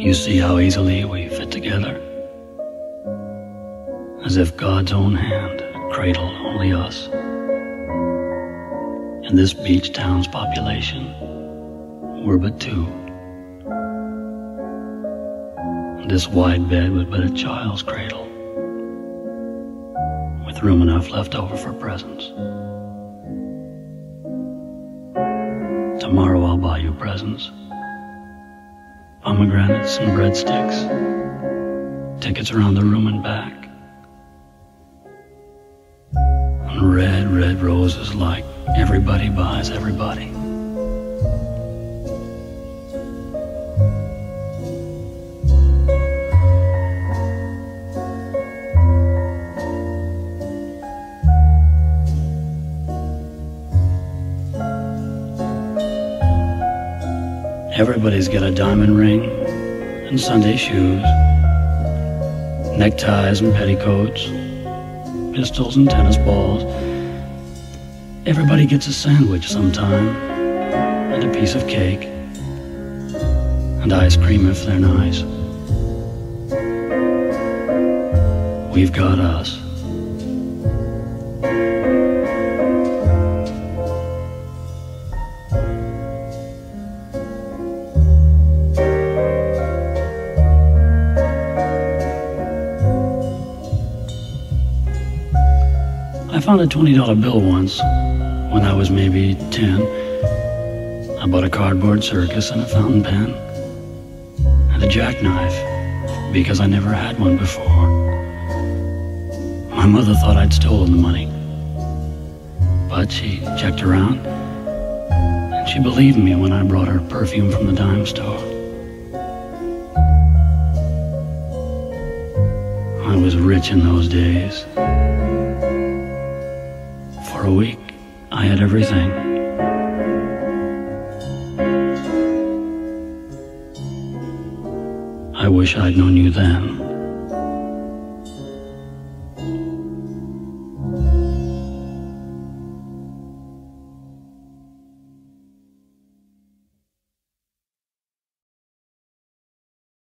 You see how easily we fit together? As if God's own hand cradled only us. In this beach town's population, we're but two. This wide bed was but a child's cradle, with room enough left over for presents. Tomorrow I'll buy you presents pomegranates and breadsticks, tickets around the room and back, and red, red roses like everybody buys everybody. Everybody's got a diamond ring and Sunday shoes, neckties and petticoats, pistols and tennis balls. Everybody gets a sandwich sometime, and a piece of cake, and ice cream if they're nice. We've got us. I found a $20 bill once when I was maybe 10. I bought a cardboard circus and a fountain pen and a jackknife because I never had one before. My mother thought I'd stolen the money, but she checked around and she believed me when I brought her perfume from the dime store. I was rich in those days. For a week, I had everything. I wish I'd known you then.